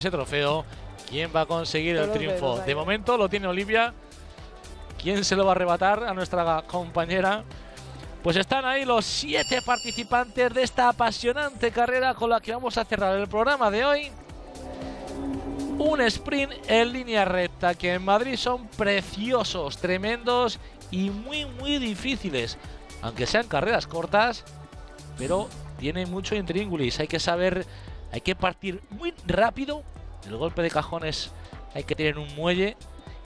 ese trofeo. ¿Quién va a conseguir el triunfo? De momento lo tiene Olivia. ¿Quién se lo va a arrebatar a nuestra compañera? Pues están ahí los siete participantes de esta apasionante carrera con la que vamos a cerrar el programa de hoy. Un sprint en línea recta que en Madrid son preciosos, tremendos y muy muy difíciles. Aunque sean carreras cortas, pero tiene mucho intríngulis. Hay que saber, hay que partir muy rápido. El golpe de cajones hay que tener un muelle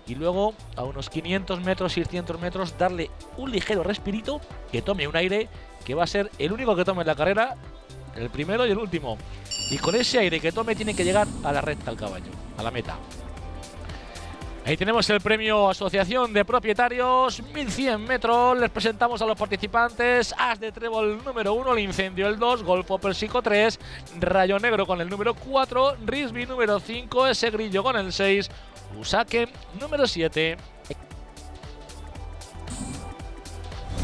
y luego a unos 500 metros, 600 metros, darle un ligero respirito que tome un aire que va a ser el único que tome en la carrera, el primero y el último. Y con ese aire que tome tiene que llegar a la recta el caballo, a la meta. Ahí tenemos el premio Asociación de Propietarios, 1100 metros. Les presentamos a los participantes. As de Trébol número 1, el incendio el 2, Golfo Persico 3, Rayo Negro con el número 4, Risby número 5, ese grillo con el 6, Usake número 7.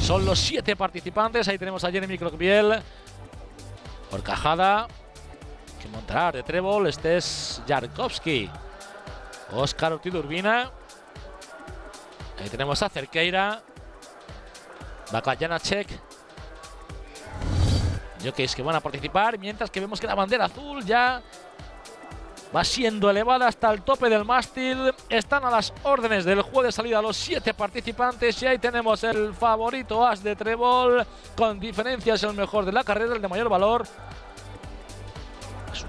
Son los 7 participantes. Ahí tenemos a Jeremy Crockbiel, Horcajada, que montará de Trébol. Este es Jarkovsky. Oscar Ortiz Urbina. Ahí tenemos a Cerqueira. Bacayana Check. Jockeys que van a participar. Mientras que vemos que la bandera azul ya va siendo elevada hasta el tope del mástil. Están a las órdenes del juego de salida los siete participantes. Y ahí tenemos el favorito As de Trébol. Con diferencia es el mejor de la carrera, el de mayor valor.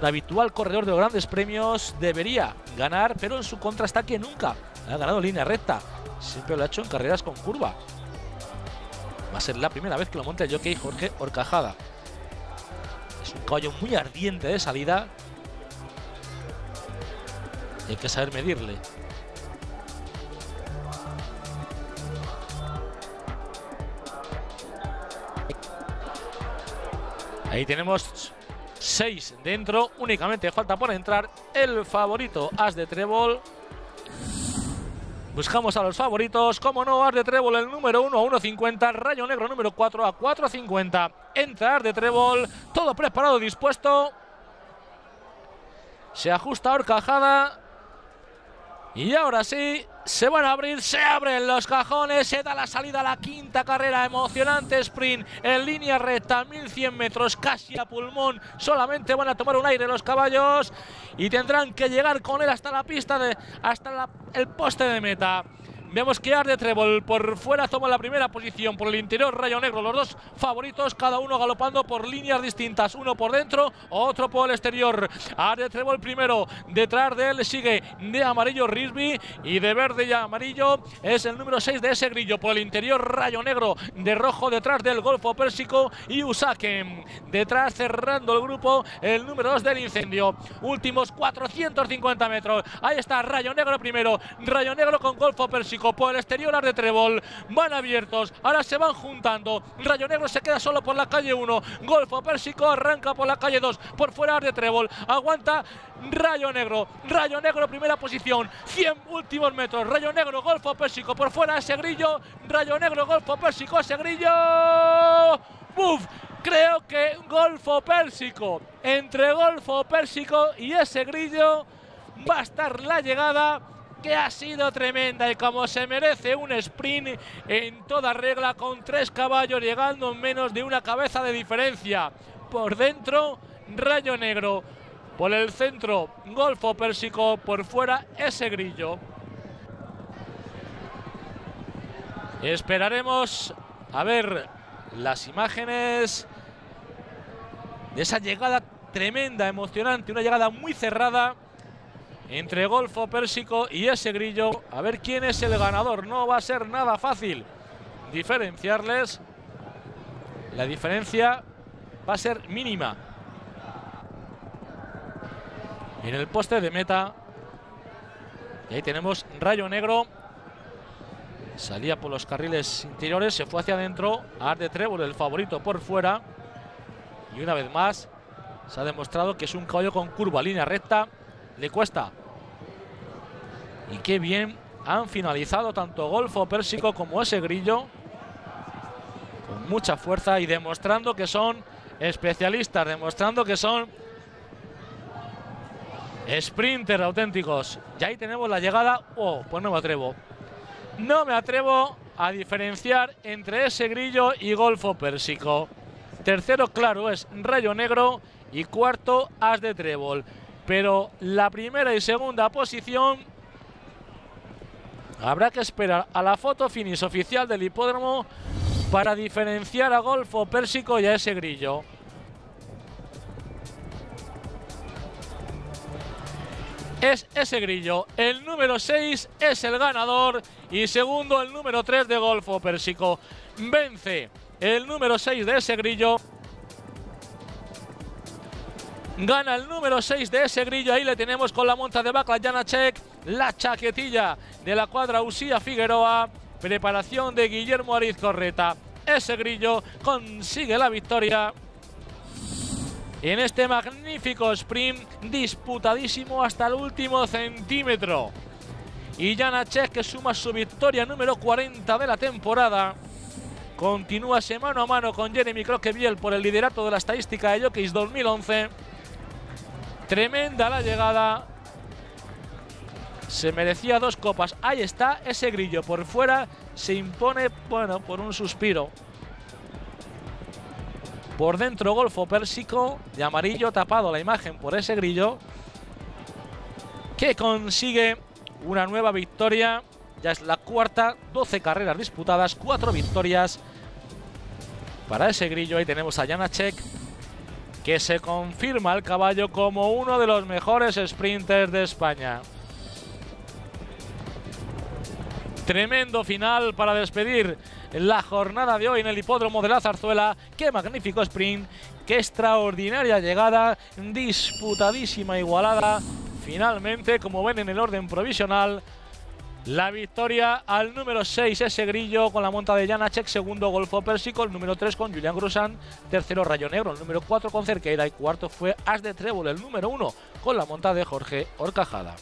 Un habitual corredor de los grandes premios. Debería ganar, pero en su contra está que nunca ha ganado línea recta. Siempre lo ha hecho en carreras con curva. Va a ser la primera vez que lo monta el jockey Jorge Horcajada. Es un caballo muy ardiente de salida. Y hay que saber medirle. Ahí tenemos 6 dentro. Únicamente falta por entrar el favorito As de Trébol. Buscamos a los favoritos. Como no, As de Trébol el número 1 a 1.50. Rayo Negro número 4 a 4.50. Entra As de Trébol. Todo preparado, dispuesto. Se ajusta Horcajada. Y ahora sí, se van a abrir, se abren los cajones, se da la salida a la quinta carrera, emocionante sprint en línea recta, 1100 metros, casi a pulmón, solamente van a tomar un aire los caballos y tendrán que llegar con él hasta la pista, de, hasta el poste de meta. Vemos que Arde Trébol por fuera toma la primera posición, por el interior Rayo Negro, los dos favoritos, cada uno galopando por líneas distintas, uno por dentro, otro por el exterior. Arde Trébol primero, detrás de él sigue de amarillo Risby y de verde y amarillo es el número 6 de ese grillo, por el interior Rayo Negro, de rojo detrás del Golfo Pérsico y Usake. Detrás cerrando el grupo el número 2 del incendio. Últimos 450 metros. Ahí está Rayo Negro primero, Rayo Negro con Golfo Pérsico por el exterior Arde Trébol. Van abiertos, ahora se van juntando. Rayo Negro se queda solo por la calle 1. Golfo Pérsico arranca por la calle 2. Por fuera Arde Trébol. Aguanta Rayo Negro. Rayo Negro primera posición. 100 últimos metros. Rayo Negro, Golfo Pérsico. Por fuera ese grillo. Rayo Negro, Golfo Pérsico. Ese grillo. ¡Buf! Creo que Golfo Pérsico. Entre Golfo Pérsico y ese grillo va a estar la llegada que ha sido tremenda y como se merece un sprint en toda regla con tres caballos llegando en menos de una cabeza de diferencia. Por dentro, Rayo Negro. Por el centro, Golfo Pérsico. Por fuera, ese grillo. Esperaremos a ver las imágenes de esa llegada tremenda, emocionante, una llegada muy cerrada entre Golfo Pérsico y ese grillo. A ver quién es el ganador. No va a ser nada fácil diferenciarles. La diferencia va a ser mínima. En el poste de meta. Y ahí tenemos Rayo Negro. Salía por los carriles interiores, se fue hacia adentro. Arde Trébol, el favorito por fuera. Y una vez más se ha demostrado que es un caballo con curva, línea recta. Le cuesta. Y qué bien han finalizado tanto Golfo Pérsico como ese grillo. Con mucha fuerza y demostrando que son especialistas, demostrando que son Sprinter auténticos. Y ahí tenemos la llegada. Oh, pues no me atrevo. No me atrevo a diferenciar entre ese grillo y Golfo Pérsico. Tercero, claro, es Rayo Negro y cuarto, As de Trébol. Pero la primera y segunda posición habrá que esperar a la foto finish oficial del hipódromo para diferenciar a Golfo Pérsico y a ese grillo. es ese grillo. El número 6 es el ganador y segundo el número 3 de Golfo Pérsico. Vence el número 6 de ese grillo. Gana el número 6 de ese grillo. Ahí le tenemos con la monta de Bacla Janacek. La chaquetilla de la cuadra Usía Figueroa. Preparación de Guillermo Ariz Correta. Ese grillo consigue la victoria en este magnífico sprint disputadísimo hasta el último centímetro. Y Janacek que suma su victoria número 40 de la temporada. Continúa ese mano a mano con Jeremy Croqueviel por el liderato de la estadística de Jockeys 2011. Tremenda la llegada. Se merecía dos copas. Ahí está ese grillo por fuera. Se impone, bueno, por un suspiro. Por dentro Golfo Pérsico de amarillo tapado la imagen por ese grillo que consigue una nueva victoria. Ya es la cuarta, 12 carreras disputadas, 4 victorias para ese grillo. Ahí tenemos a Janacek que se confirma el caballo como uno de los mejores sprinters de España. Tremendo final para despedir la jornada de hoy en el hipódromo de la Zarzuela. Qué magnífico sprint, qué extraordinaria llegada, disputadísima igualada. Finalmente, como ven en el orden provisional, la victoria al número 6, ese grillo con la monta de Janacek, segundo Golfo Pérsico, el número 3 con Julián Grusan, tercero Rayo Negro, el número 4 con Cerqueira y cuarto fue As de Trébol, el número 1 con la monta de Jorge Orcajada.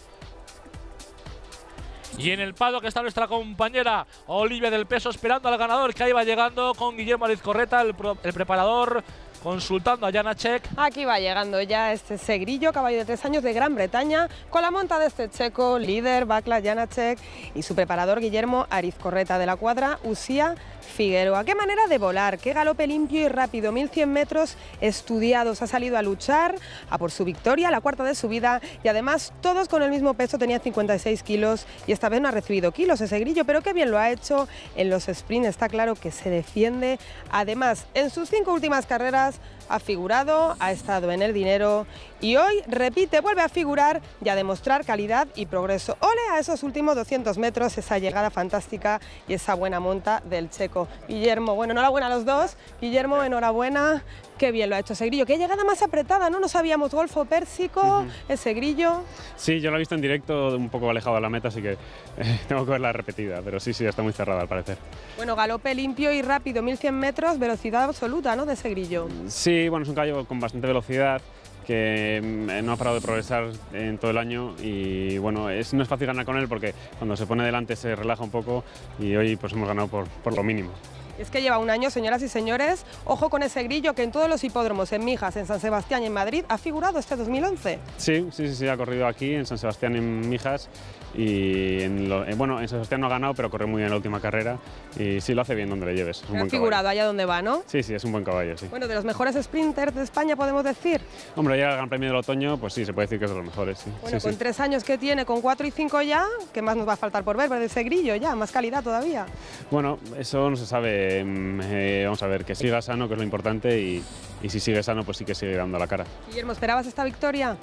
Y en el pado que está nuestra compañera Olivia del Peso esperando al ganador que ahí va llegando con Guillermo Correta, el, preparador consultando a Janacek. Aquí va llegando ya este segrillo, caballo de tres años de Gran Bretaña, con la monta de este checo, líder, Bacla Janacek y su preparador Guillermo Arizcorreta de la cuadra, Usía Figueroa. Qué manera de volar, qué galope limpio y rápido, 1100 metros estudiados, ha salido a luchar, a por su victoria, la cuarta de su vida y además todos con el mismo peso, tenía 56 kilos y esta vez no ha recibido kilos ese grillo, pero qué bien lo ha hecho en los sprints, está claro que se defiende. Además, en sus cinco últimas carreras ha figurado, ha estado en el dinero y hoy repite, vuelve a figurar y a demostrar calidad y progreso. Ole a esos últimos 200 metros, esa llegada fantástica y esa buena monta del checo. Guillermo, bueno, enhorabuena a los dos. Guillermo, enhorabuena. Qué bien lo ha hecho ese grillo. Qué llegada más apretada, ¿no? No sabíamos Golfo Pérsico, ese grillo. Sí, yo lo he visto en directo, un poco alejado de la meta, así que eh, tengo que verla repetida. Pero sí, sí, está muy cerrada al parecer. Bueno, galope limpio y rápido, 1100 metros, velocidad absoluta, ¿no? De ese grillo. Sí, bueno, es un caballo con bastante velocidad que mm, no ha parado de progresar en todo el año y bueno, es, no es fácil ganar con él porque cuando se pone delante se relaja un poco y hoy pues hemos ganado por, por lo mínimo. Es que lleva un año, señoras y señores, ojo con ese grillo que en todos los hipódromos, en Mijas, en San Sebastián y en Madrid, ha figurado este 2011. Sí, sí, sí, sí ha corrido aquí, en San Sebastián y en Mijas, y en eh, bueno, en Sebastián no ha ganado, pero corre muy bien en la última carrera y sí lo hace bien donde le lleves. ha figurado allá donde va, ¿no? Sí, sí, es un buen caballo, sí. Bueno, de los mejores sprinters de España podemos decir. Hombre, llega el Gran Premio del Otoño, pues sí, se puede decir que es de los mejores, sí. Bueno, con tres años que tiene, con cuatro y cinco ya, ¿qué más nos va a faltar por ver? de ese grillo ya, más calidad todavía. Bueno, eso no se sabe. Mm, eh, vamos a ver, que siga sano, que es lo importante, y, y si sigue sano, pues sí que sigue dando la cara. Guillermo, ¿esperabas esta victoria?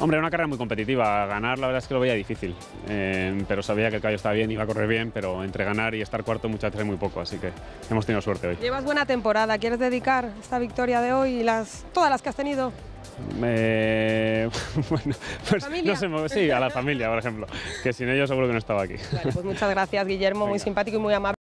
Hombre, una carrera muy competitiva. Ganar, la verdad es que lo veía difícil. Eh, pero sabía que el caballo estaba bien, iba a correr bien, pero entre ganar y estar cuarto muchas veces muy poco. Así que hemos tenido suerte hoy. Llevas buena temporada. ¿Quieres dedicar esta victoria de hoy y las, todas las que has tenido? Eh, bueno, pues no sé, sí, a la familia, por ejemplo, que sin ellos seguro que no estaba aquí. Bueno, pues muchas gracias, Guillermo, muy simpático y muy amable.